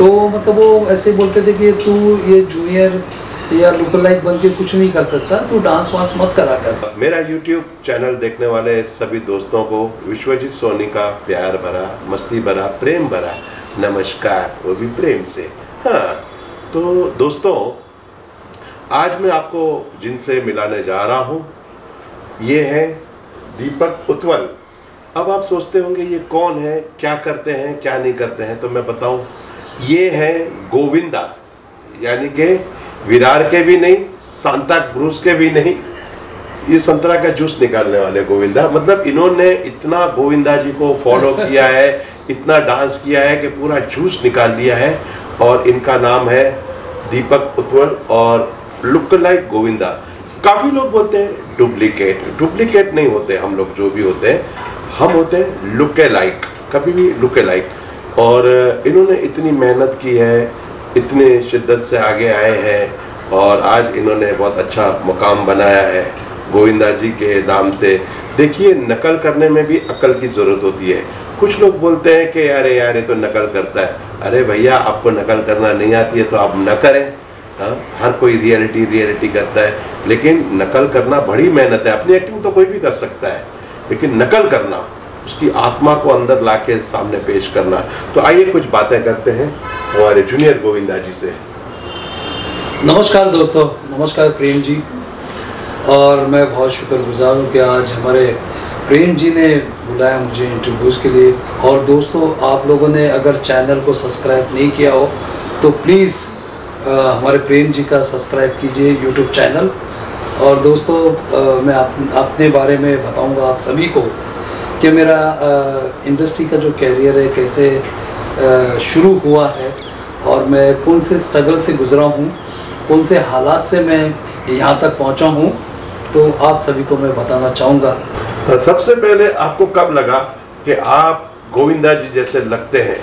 तो मतलब वो ऐसे बोलते थे कि तू ये जूनियर या लुक लाइक बन के कुछ नहीं कर सकता, तू डांस वांस मत करा कर। मेरा YouTube चैनल देखने वाले सभी दोस्तों को विश्वजीत सोनी का प्यार भरा, मस्ती भरा, प्रेम भरा, नमस्कार, वो भी प्रेम से। हाँ तो दोस्तों, आज मैं आपको जिनसे मिलाने जा रहा हूँ, ये है दीपक उतवल। अब आप सोचते होंगे, ये कौन है, क्या करते हैं, क्या नहीं करते हैं तो मैं बताऊँ ये है गोविंदा, यानी कि विरार के भी नहीं सांता क्रूज के भी नहीं, ये संतरा का जूस निकालने वाले गोविंदा। मतलब इन्होंने इतना गोविंदा जी को फॉलो किया है, इतना डांस किया है कि पूरा जूस निकाल दिया है, और इनका नाम है दीपक उतवल और लुक लाइक गोविंदा। काफ़ी लोग बोलते हैं डुप्लीकेट डुप्लीकेट नहीं होते हम लोग, जो भी होते हैं, हम होते हैं लुक लाइक कभी भी लुक लाइक और इन्होंने इतनी मेहनत की है, इतने शिद्दत से आगे आए हैं और आज इन्होंने बहुत अच्छा मुकाम बनाया है। गोविंदा जी के नाम से। देखिए, नकल करने में भी अकल की ज़रूरत होती है। कुछ लोग बोलते हैं कि यार यार, ये तो नकल करता है। अरे भैया, आपको नकल करना नहीं आती है तो आप न करें। हाँ हर कोई रियलिटी रियलिटी करता है। लेकिन नकल करना बड़ी मेहनत है। अपनी एक्टिंग तो कोई भी कर सकता है, लेकिन नकल करना। उसकी आत्मा को अंदर ला के सामने पेश करना तो आइए कुछ बातें करते हैं हमारे जूनियर गोविंदा जी से। नमस्कार दोस्तों नमस्कार प्रेम जी। और मैं बहुत शुक्रगुजार हूँ कि आज हमारे प्रेम जी ने बुलाया मुझे इंटरव्यूज़ के लिए। और दोस्तों आप लोगों ने अगर चैनल को सब्सक्राइब नहीं किया हो तो प्लीज़ हमारे प्रेम जी का सब्सक्राइब कीजिए यूट्यूब चैनल और दोस्तों आ, मैं आप, अपने बारे में बताऊँगा आप सभी को। कि मेरा इंडस्ट्री का जो कैरियर है कैसे शुरू हुआ है और मैं कौन से स्ट्रगल से गुज़रा हूँ कौन से हालात से मैं यहाँ तक पहुँचा हूँ तो आप सभी को मैं बताना चाहूँगा। सबसे पहले आपको कब लगा कि आप गोविंदा जी जैसे लगते हैं?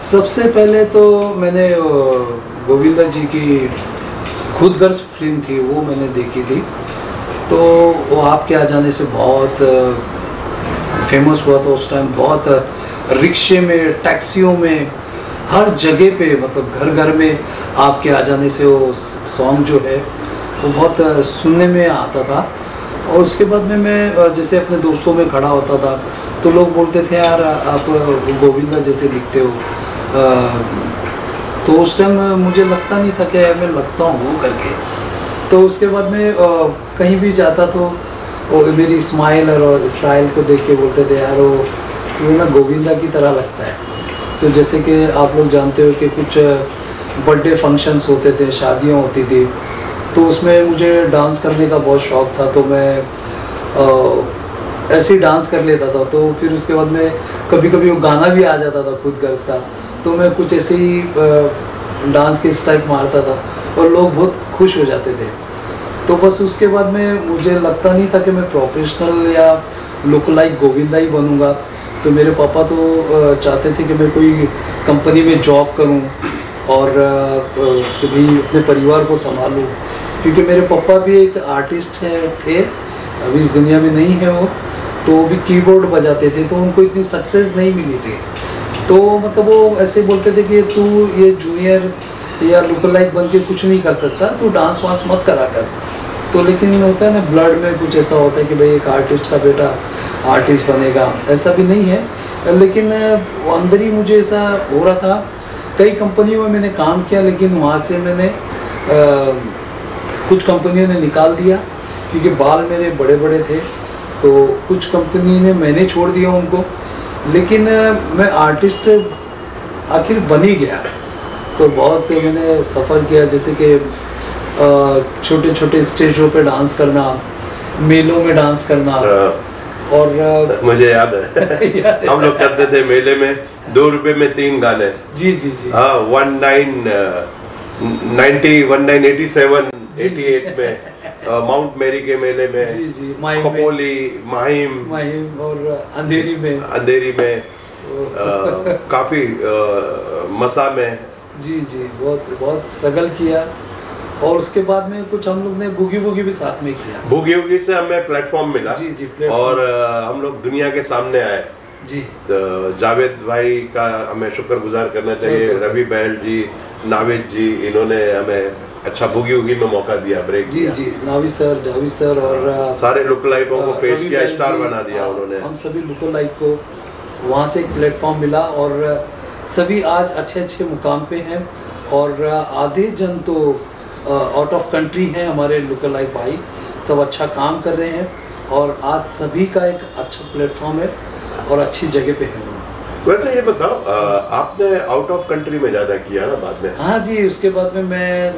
सबसे पहले तो मैंने गोविंदा जी की खुद गर्ज फ़िल्म थी वो मैंने देखी थी। तो वो आपके आ जाने से बहुत फ़ेमस हुआ था उस टाइम बहुत रिक्शे में टैक्सियों में, हर जगह पे मतलब घर घर में आपके आ जाने से वो सॉन्ग जो है, वो बहुत सुनने में आता था। और उसके बाद में मैं जैसे अपने दोस्तों में खड़ा होता था तो लोग बोलते थे, यार, आप गोविंदा जैसे लिखते हो। तो उस टाइम मुझे लगता नहीं था कि मैं लगता हूँ करके। तो उसके बाद में कहीं भी जाता तो वो मेरी स्माइल और स्टाइल को देख के बोलते थे, यार, वो तो ना गोविंदा की तरह लगता है। तो जैसे कि आप लोग जानते हो कि कुछ बर्थडे फ़ंक्शंस होते थे, शादियाँ होती थी तो उसमें मुझे डांस करने का बहुत शौक़ था तो मैं ऐसे ही डांस कर लेता था। तो फिर उसके बाद में कभी कभी वो गाना भी आ जाता था खुद गर्ज का तो मैं कुछ ऐसे ही डांस के स्टाइप मारता था और लोग बहुत खुश हो जाते थे। तो बस उसके बाद में, मुझे लगता नहीं था कि मैं प्रोफेशनल या लुक लाइक गोविंदा ही बनूँगा। तो मेरे पापा तो चाहते थे कि मैं कोई कंपनी में जॉब करूँ और कभी अपने परिवार को संभालूं। क्योंकि मेरे पापा भी एक आर्टिस्ट है, थे। अभी इस दुनिया में नहीं है वो। तो वो भी कीबोर्ड बजाते थे तो उनको इतनी सक्सेस नहीं मिली थी। तो मतलब वो ऐसे बोलते थे कि तू ये जूनियर या लुक लाइक बन के कुछ नहीं कर सकता, तू डांस वांस मत करा कर। तो लेकिन होता है ना ब्लड में कुछ ऐसा होता है कि भाई एक आर्टिस्ट का बेटा आर्टिस्ट बनेगा। ऐसा भी नहीं है। लेकिन अंदर ही मुझे ऐसा हो रहा था। कई कंपनियों में मैंने काम किया लेकिन वहाँ से मैंने आ, कुछ कंपनियों ने निकाल दिया क्योंकि बाल मेरे बड़े बड़े थे। तो कुछ कंपनी ने मैंने छोड़ दिया उनको। लेकिन मैं आर्टिस्ट आखिर बन ही गया। तो बहुत मैंने सफ़र किया जैसे कि छोटे छोटे स्टेजों पे डांस करना मेलों में डांस करना। और मुझे याद है। हम लोग करते थे मेले में दो रुपए में तीन गाने। जी जी जी। हाँ one nine ninety one nine eighty seven eighty eight में माउंट मेरी के मेले में जी जी खपोली माहिम। माहिम और अंधेरी में। अंधेरी में आ, काफ़ी आ, मसा में। जी जी बहुत बहुत स्ट्रगल किया। और उसके बाद में कुछ हम लोग ने बुगी बुगी भी साथ में किया। बुगी बुगी से हमें प्लेटफॉर्म मिला। जी जी और हम लोग दुनिया के सामने आए। जी। तो जावेद भाई का हमें शुक्रगुजार करना चाहिए। रवि बहल जी नावेद जी इन्होंने हमें अच्छा बुगी उगी में मौका दिया ब्रेक जी दिया। जी नावी सर जावी सर और सारे लुक लाइकों को पेश किया स्टार बना दिया हाँ, उन्होंने। हम सभी लुको लाइक को वहाँ से एक प्लेटफॉर्म मिला और सभी आज अच्छे अच्छे मुकाम पे हैं। और आधे जन तो आउट ऑफ़ कंट्री हैं हमारे लोकल लाइफ भाई। सब अच्छा काम कर रहे हैं और आज सभी का एक अच्छा प्लेटफॉर्म है और अच्छी जगह पे है। वैसे ये बताओ आपने आउट ऑफ़ कंट्री में ज़्यादा किया ना बाद में? हाँ जी उसके बाद में मैं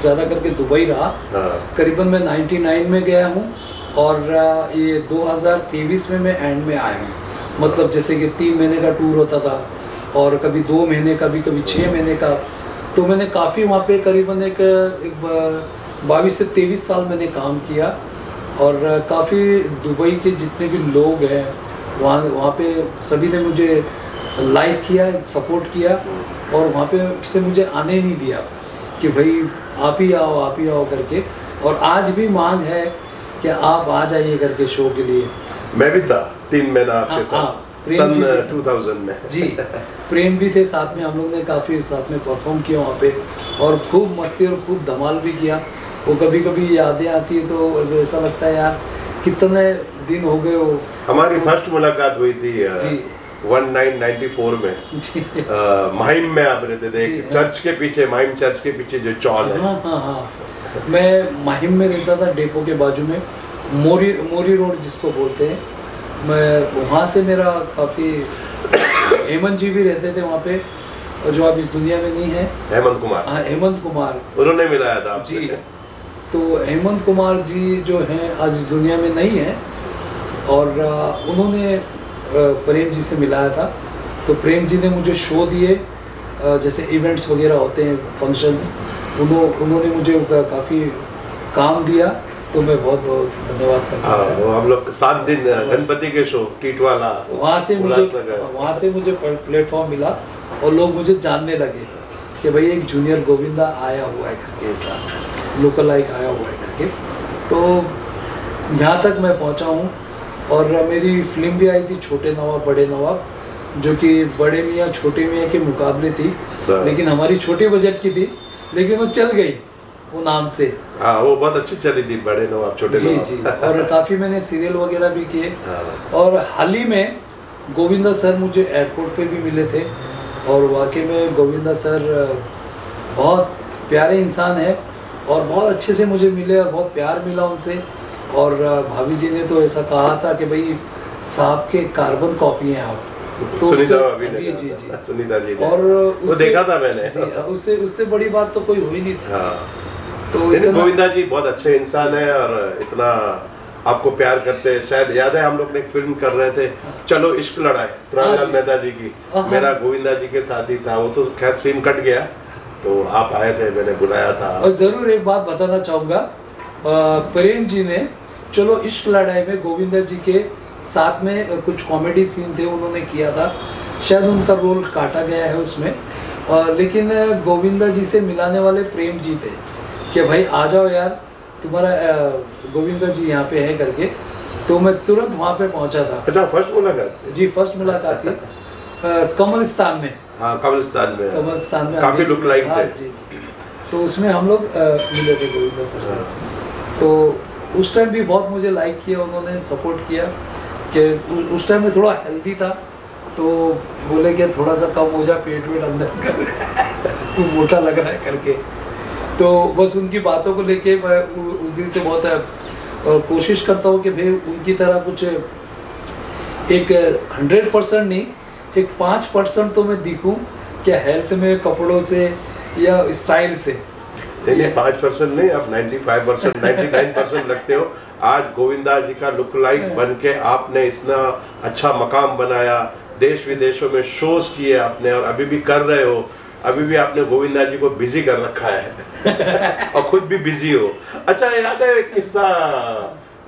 ज़्यादा करके दुबई रहा। हाँ। करीबन मैं 99 में गया हूँ और ये 2023 में मैं एंड में आया हूँ। मतलब जैसे कि तीन महीने का टूर होता था और कभी दो महीने का भी कभी छः महीने का। तो मैंने काफ़ी वहाँ पे करीबन एक एक बाईस से तेईस साल मैंने काम किया और काफ़ी दुबई के जितने भी लोग हैं वहाँ वहाँ पे सभी ने मुझे लाइक किया सपोर्ट किया और वहाँ पे से मुझे आने नहीं दिया कि भाई आप ही आओ आप ही आओ करके। और आज भी मांग है कि आप आ जाइए करके शो के लिए। मैं भी था तीन महीना आपके हाँ, साथ हाँ, सन 2000 में। जी। प्रेम भी थे साथ में हम लोग ने काफ़ी साथ में परफॉर्म किया वहाँ पे और खूब मस्ती और खूब धमाल भी किया। वो कभी कभी यादें आती है तो ऐसा लगता है यार कितने दिन हो गए हो हमारी तो, फ़र्स्ट मुलाकात हुई थी जी। 1994 में। जी। अ, माहिम में आप रहते थे एक हाँ। चर्च के पीछे माहिम चर्च के पीछे जो चौल है। हाँ हाँ हाँ। मैं माहिम में रहता था डेपो के बाजू में। मोरी मोरी रोड जिसको बोलते हैं। मैं वहाँ से मेरा काफ़ी हेमंत जी भी रहते थे वहाँ पे और जो अब इस दुनिया में नहीं है। हेमंत कुमार। हाँ हेमंत कुमार। उन्होंने मिलाया था जी। तो हेमंत कुमार जी जो हैं आज इस दुनिया में नहीं है और उन्होंने प्रेम जी से मिलाया था। तो प्रेम जी ने मुझे शो दिए जैसे इवेंट्स वगैरह होते हैं फ़ंक्शंस उन्हों उन्होंने मुझे काफ़ी काम दिया। तो मैं बहुत बहुत धन्यवाद करता हाँ हूँ। हम लोग सात दिन गणपति के शो टीटवाला वहाँ से मुझे वहाँ से मुझे प्लेटफॉर्म मिला और लोग मुझे जानने लगे कि भाई एक जूनियर गोविंदा आया हुआ है करके ऐसा लोकल लाइक आया हुआ है करके। तो यहाँ तक मैं पहुँचा हूँ और मेरी फ़िल्म भी आई थी छोटे नवाब बड़े नवाब जो कि बड़े मियाँ छोटे मियाँ के मुकाबले थी। हाँ। लेकिन हमारी छोटे बजट की थी लेकिन वो चल गई। वो नाम से। हाँ वो बहुत अच्छी चली थी बड़े नवाब छोटे जी जी। और काफ़ी मैंने सीरियल वगैरह भी किए। हाँ। और हाल ही में गोविंदा सर मुझे एयरपोर्ट पे भी मिले थे। और वाकई में गोविंदा सर बहुत प्यारे इंसान है और बहुत अच्छे से मुझे मिले और बहुत प्यार मिला उनसे। और भाभी जी ने तो ऐसा कहा था कि भाई साहब के कार्बन कॉपी हैं आप। तो सुनीता भाभी जी जी जी। सुनीता जी और वो उससे- देखा था मैंने। उससे उससे बड़ी बात तो कोई हुई नहीं सकती। हाँ। तो लेकिन गोविंदा जी बहुत अच्छे इंसान है और इतना आपको प्यार करते हैं। शायद याद है हम लोग ने एक फ़िल्म कर रहे थे चलो इश्क लड़ाई हाँ प्राणलाल मेहता जी की। हाँ। मेरा गोविंदा जी के साथ ही था वो तो खैर सीन कट गया। तो आप आए थे मैंने बुलाया था। और ज़रूर एक बात बताना चाहूँगा। प्रेम जी ने चलो इश्क लड़ाई में गोविंदा जी के साथ में कुछ कॉमेडी सीन थे उन्होंने किया था। शायद उनका रोल काटा गया है उसमें। अ, लेकिन गोविंदा जी से मिलाने वाले प्रेम जी थे। कि भाई आ जाओ यार तुम्हारा गोविंदा जी यहाँ पे है करके। तो मैं तुरंत वहाँ पे पहुँचा था। अच्छा फ़र्स्ट मुलाकात? जी फ़र्स्ट मुलाकात थी। कमलिस्तान में। हाँ कब्रिस्तान में। कमलस्तान में काफ़ी लुक लाइक हाँ, थे। जी जी। तो उसमें हम लोग मिले थे गोविंदा सर से। तो उस टाइम भी बहुत मुझे लाइक किया उन्होंने सपोर्ट किया कि उस टाइम में थोड़ा हेल्दी था। तो बोले कि थोड़ा सा कम हो जा पेट वेट अंदर कर। तू मोटा लग रहा है करके। तो बस उनकी बातों को लेके मैं उस दिन से बहुत कोशिश करता हूँ कि भाई उनकी तरह कुछ एक हंड्रेड परसेंट नहीं एक पाँच परसेंट तो मैं दिखूं क्या हेल्थ में कपड़ों से या स्टाइल से। नहीं नहीं पाँच परसेंट नहीं आप 95 परसेंट नाइन्टी नाइन परसेंट लगते हो। आज गोविंदा जी का लुक लाइक बन के आपने इतना अच्छा मकाम बनाया देश विदेशों में शोज़ किए आपने और अभी भी कर रहे हो अभी भी आपने गोविंदा जी को बिज़ी कर रखा है। और खुद भी बिज़ी हो। अच्छा याद है किस्सा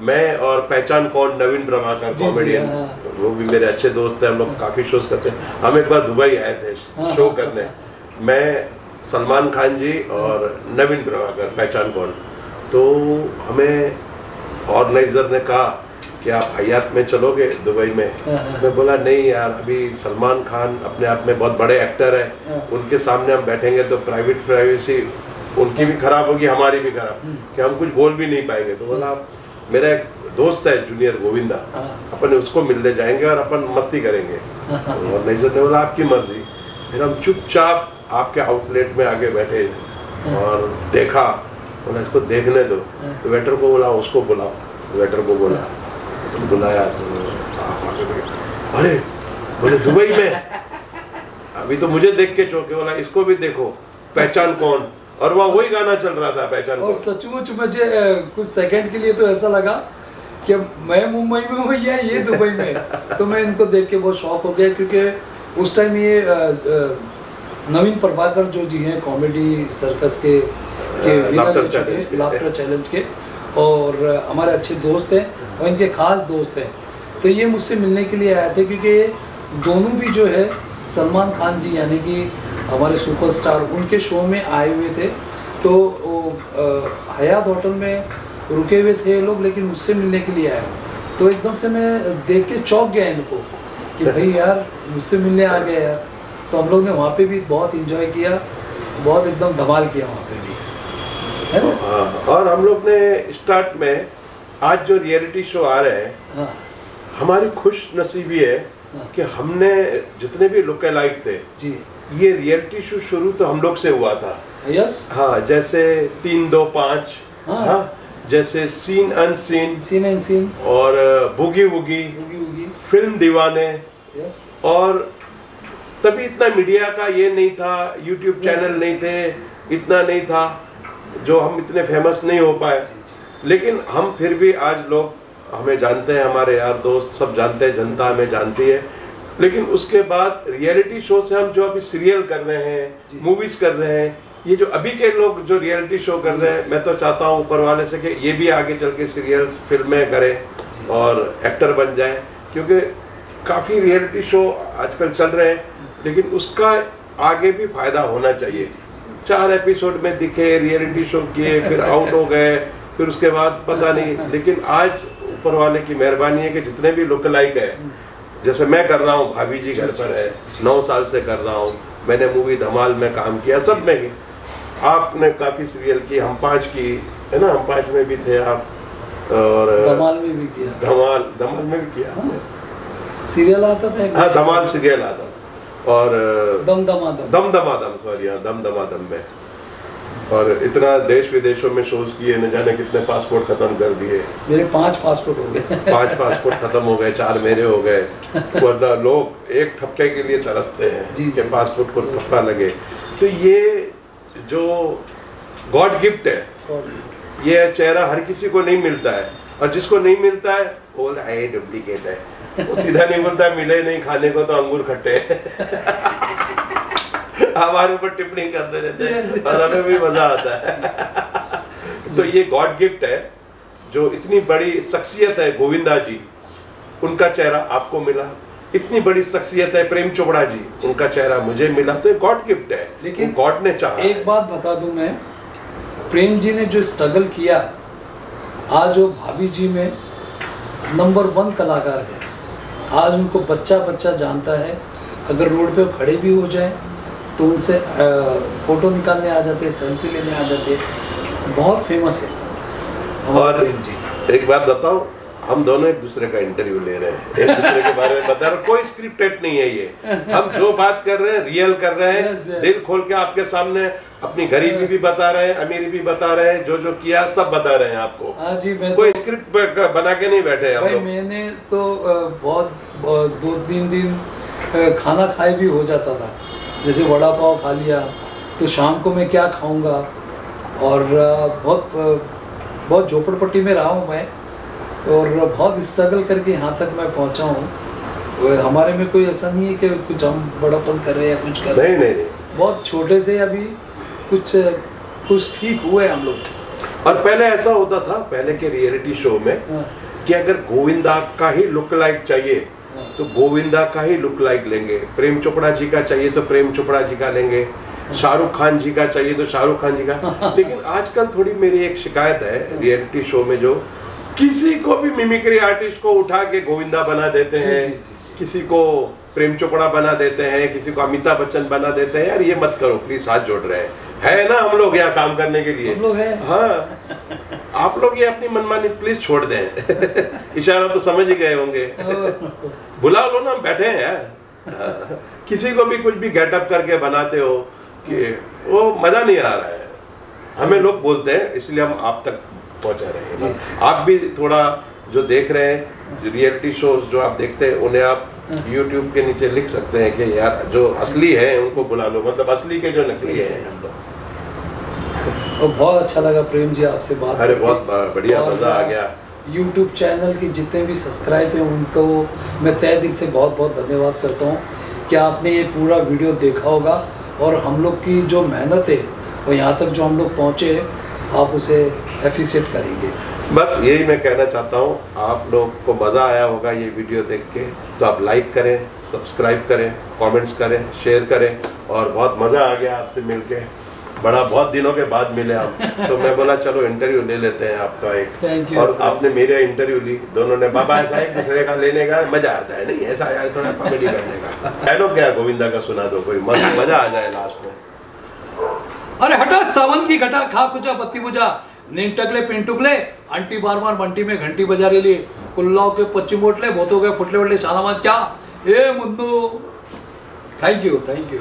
मैं और पहचान कौन नवीन ब्रह्माकर कॉमेडियन हाँ। वो भी मेरे अच्छे दोस्त हैं हम लोग काफ़ी शोज़ करते हैं। हम एक बार दुबई आए थे हाँ, शो हाँ, करने। मैं सलमान खान जी और नवीन प्रभाकर पहचान कौन। तो हमें ऑर्गेनाइजर ने कहा कि आप हयात में चलोगे दुबई में? हाँ, हाँ। मैं बोला नहीं यार अभी सलमान खान अपने आप में बहुत बड़े एक्टर है। हाँ। उनके सामने हम बैठेंगे तो प्राइवेट प्राइवेसी उनकी भी खराब होगी हमारी भी खराब। हम्म। कि हम कुछ बोल भी नहीं पाएँगे। तो बोला मेरा एक दोस्त है जूनियर गोविंदा। हाँ। अपन उसको मिलने जाएँगे और अपन मस्ती करेंगे। और नहीं सर ने बोला आपकी मर्ज़ी। फिर हम चुपचाप आपके आउटलेट में आगे बैठे और देखा। बोला इसको देखने दो। तो वेटर को बोला उसको बुलाओ। वेटर को बोला तो बुलाया तो आप आगे बैठे अरे बोले दुबई में? अभी तो मुझे देख के चौके। बोला इसको भी देखो। पहचान कौन? और वहाँ वही गाना चल रहा था पहचान और सचमुच मुझे कुछ सेकंड के लिए तो ऐसा लगा कि मैं मुंबई में हूँ या ये दुबई में। तो मैं इनको देख के बहुत शौक हो गया क्योंकि उस टाइम ये नवीन प्रभाकर जो जी हैं कॉमेडी सर्कस के के। लाफ्टर चैलेंज के। और हमारे अच्छे दोस्त हैं और इनके खास दोस्त हैं। तो ये मुझसे मिलने के लिए आए थे क्योंकि दोनों भी जो है सलमान खान जी यानी कि हमारे सुपरस्टार उनके शो में आए हुए थे। तो वो हयात होटल में रुके हुए थे लोग लेकिन मुझसे मिलने के लिए आए। तो एकदम से मैं देख के चौंक गया इनको कि भाई यार मुझसे मिलने आ गए यार। तो हम लोग ने वहाँ पे भी बहुत इंजॉय किया बहुत एकदम धमाल किया वहाँ पे भी। है ना? हाँ, और हम लोग ने स्टार्ट में आज जो रियलिटी शो आ रहे हैं हाँ। हमारी खुश नसीबी है हाँ। कि हमने जितने भी लुक लाइक थे जी। ये रियलिटी शो शुरू तो हम लोग से हुआ था। यस हाँ जैसे तीन दो पाँच। हाँ। हाँ जैसे seen unseen seen and seen और बुगी वुगी उगी उगी फ़िल्म दीवाने यस और तभी इतना मीडिया का ये नहीं था यूट्यूब चैनल. नहीं थे इतना नहीं था जो हम इतने फ़ेमस नहीं हो पाए। लेकिन हम फिर भी आज लोग हमें जानते हैं हमारे यार दोस्त सब जानते हैं जनता हमें जानती है। लेकिन उसके बाद रियलिटी शो से हम जो अभी सीरियल कर रहे हैं मूवीज़ कर रहे हैं ये जो अभी के लोग जो रियलिटी शो कर रहे हैं मैं तो चाहता हूँ ऊपर वाले से कि ये भी आगे चल के सीरियल्स फ़िल्में करें और एक्टर बन जाए क्योंकि काफ़ी रियलिटी शो आजकल चल रहे हैं लेकिन उसका आगे भी फ़ायदा होना चाहिए। चार एपिसोड में दिखे रियलिटी शो किए फिर आउट हो गए फिर उसके बाद पता नहीं लेकिन आज ऊपर वाले की मेहरबानी है कि जितने भी लोक लाइक है जैसे मैं कर रहा हूँ भाभी जी घर पर है नौ साल से कर रहा हूँ मैंने मूवी धमाल में काम किया सब में की आपने काफ़ी सीरियल की हम पाँच की है ना? हम पाँच में भी थे आप और धमाल में भी किया। धमाल धमाल में भी किया। सीरियल आता था हाँ धमाल सीरियल आता और दम दमा दम दम दमादम सॉरी हाँ दम दमादम में। और इतना देश विदेशों में शोज़ किए न जाने कितने पासपोर्ट खत्म कर दिए। मेरे पाँच पासपोर्ट हो गए। पाँच पासपोर्ट खत्म हो गए चार मेरे हो गए। वरना लोग एक ठप्पे के लिए तरसते हैं कि। पासपोर्ट को ठप्पा लगे। तो ये जो गॉड गिफ्ट है ये चेहरा हर किसी को नहीं मिलता है। और जिसको नहीं मिलता है वो बोलता है डुप्लीकेट है। वो सीधा नहीं बोलता मिले नहीं खाने को तो अंगूर खट्टे हमारे ऊपर टिप्पणी करते रहते हैं और हमें भी मज़ा आता है। तो ये गॉड गिफ्ट है जो इतनी बड़ी शख्सियत है गोविंदा जी उनका चेहरा आपको मिला। इतनी बड़ी शख्सियत है प्रेम चोपड़ा जी उनका चेहरा मुझे मिला। तो ये गॉड गिफ्ट है लेकिन गॉड ने चाहा एक बात बता दूँ मैं प्रेम जी ने जो स्ट्रगल किया आज वो भाभी जी में नंबर वन कलाकार है। आज उनको बच्चा बच्चा जानता है अगर रोड पे खड़े भी हो जाए तो उनसे फ़ोटो निकालने आ जाते हैं सेल्फी लेने आ जाते। बहुत फ़ेमस है। और एक बात बताओ हम दोनों एक दूसरे का इंटरव्यू ले रहे हैं। एक दूसरे के बारे में बता रहे हैं कोई स्क्रिप्टेड नहीं है ये। हम जो बात कर रहे हैं रियल कर रहे हैं। Yes, yes. दिल खोल के आपके सामने अपनी गरीबी भी बता रहे हैं अमीरी भी बता रहे हैं जो जो किया सब बता रहे हैं आपको। हाँ जी मैं कोई तो स्क्रिप्ट बना के नहीं बैठे हैं भाई मैंने तो बहुत बहुत दो तीन दिन खाना खाए भी हो जाता था। जैसे वड़ा पाव खा लिया तो शाम को मैं क्या खाऊँगा? और बहुत बहुत झोपड़पट्टी में रहा हूँ मैं और बहुत स्ट्रगल करके यहाँ तक मैं पहुँचा हूँ। हमारे में कोई ऐसा नहीं है कि कुछ हम बड़ापन कर रहे हैं कुछ कर रहे नहीं हैं। नहीं नहीं। बहुत छोटे से अभी कुछ कुछ ठीक हुए हम लोग। और पहले ऐसा होता था पहले के रियलिटी शो में हाँ, कि अगर गोविंदा का ही लुक लाइक चाहिए। तो गोविंदा का ही लुक लाइक लेंगे। प्रेम चोपड़ा जी का चाहिए तो प्रेम चोपड़ा जी का लेंगे। शाहरुख खान जी का चाहिए तो शाहरुख खान जी का। लेकिन आजकल थोड़ी मेरी एक शिकायत है रियलिटी शो में जो किसी को भी मिमिक्री आर्टिस्ट को उठा के गोविंदा बना देते हैं जी, जी, जी। किसी को प्रेम चोपड़ा बना देते हैं किसी को अमिताभ बच्चन बना देते हैं यार ये मत करो प्लीज़ हाथ जोड़ रहे हैं। है ना हम लोग यहाँ काम करने के लिए? हम लोग हैं। हाँ। आप लोग ये अपनी मनमानी प्लीज़ छोड़ दें। इशारा तो समझ ही गए होंगे। बुला लो ना हम बैठे हैं यार। हाँ, किसी को भी कुछ भी गेटअप करके बनाते हो कि वो मज़ा नहीं आ रहा है। हमें लोग बोलते हैं इसलिए हम आप तक पहुँचा रहे हैं। आप भी थोड़ा जो देख रहे हैं रियलिटी शोज़ जो आप देखते हैं उन्हें आप YouTube के नीचे लिख सकते हैं कि यार जो असली है उनको बुला लो। मतलब असली के जो नकली है। और बहुत अच्छा लगा प्रेम जी आपसे बात अरे बहुत बढ़िया, मज़ा आ गया। यूट्यूब चैनल के जितने भी सब्सक्राइब हैं उनको मैं तय दिल से बहुत बहुत धन्यवाद करता हूँ कि आपने ये पूरा वीडियो देखा होगा। और हम लोग की जो मेहनत है और यहाँ तक जो हम लोग पहुँचे हैं आप उसे एफिशिएट करेंगे। बस यही मैं कहना चाहता हूँ आप लोग को मज़ा आया होगा ये वीडियो देख के। तो आप लाइक करें सब्सक्राइब करें कमेंट्स करें शेयर करें और बहुत मज़ा आ गया आपसे मिलके। बड़ा बहुत दिनों के बाद मिले आप। तो मैं बोला चलो इंटरव्यू ले लेते हैं आपका एक। You. और आपने मेरे इंटरव्यू ली। दोनों ने बाबा ऐसा एक दूसरे का लेने का मज़ा आता है। नहीं ऐसा यार थोड़ा कॉमेडी करने का। डायलॉग क्या गोविंदा का सुना दो कोई मस्त मज़ा आ जाए लास्ट में। अरे हटा सावन की घटा खा कुचा पत्ती बुझा। निंटकले पिंटुकले अंटी बार बार बंटी में घंटी बजा रही कुल्लाव के पच्ची मोटले भोतो के फुटले वटले शालामत क्या? ए Munnu. Thank you thank you